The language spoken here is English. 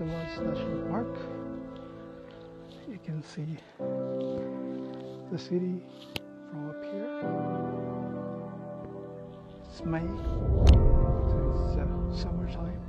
National Park. You can see the city from up here. It's May, so it's uh, summertime.